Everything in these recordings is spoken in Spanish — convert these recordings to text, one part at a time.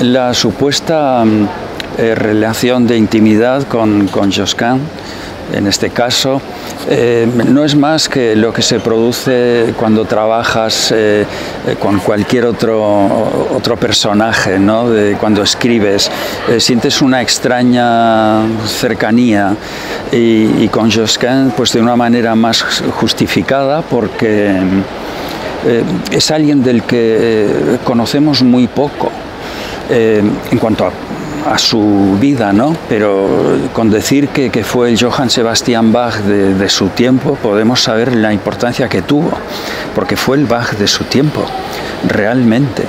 la supuesta mm, eh, relación de intimidad con, con Josquin, en este caso, eh, no es más que lo que se produce cuando trabajas eh, con cualquier otro, otro personaje, ¿no? Cuando escribes. sientes una extraña cercanía y, y, con Josquin pues de una manera más justificada porque es alguien del que conocemos muy poco. En cuanto a a su vida, ¿no? Pero con decir que, que fue el Johann Sebastian Bach de, de, su tiempo, podemos saber la importancia que tuvo, porque fue el Bach de su tiempo, realmente.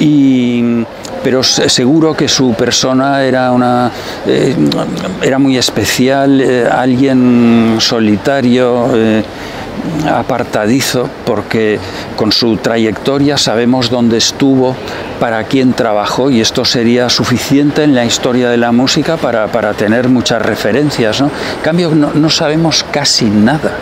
Y, pero seguro que su persona era, una, eh, era muy especial, eh, alguien solitario. Eh, apartadizo porque con su trayectoria sabemos dónde estuvo, para quién trabajó y esto sería suficiente en la historia de la música para, para tener muchas referencias. ¿no? En cambio, no, no, sabemos casi nada,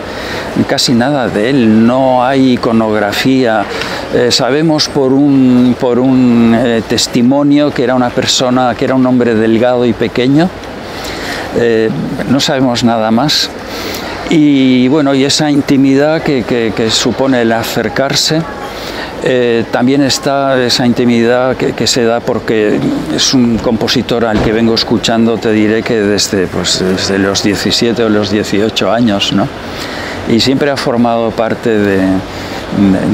casi nada de él, no hay iconografía. Eh, sabemos por un, por un eh, testimonio que era una persona, que era un hombre delgado y pequeño. Eh, no sabemos nada más. Y bueno, y esa intimidad que, que, que supone el acercarse, eh, también está esa intimidad que, que, se da porque es un compositor al que vengo escuchando, te diré que desde, pues, desde los 17 o los 18 años, ¿no? Y siempre ha formado parte de,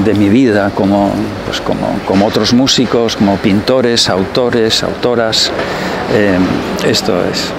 de mi vida, como, pues, como, como, otros músicos, como pintores, autores, autoras. Eh, esto es.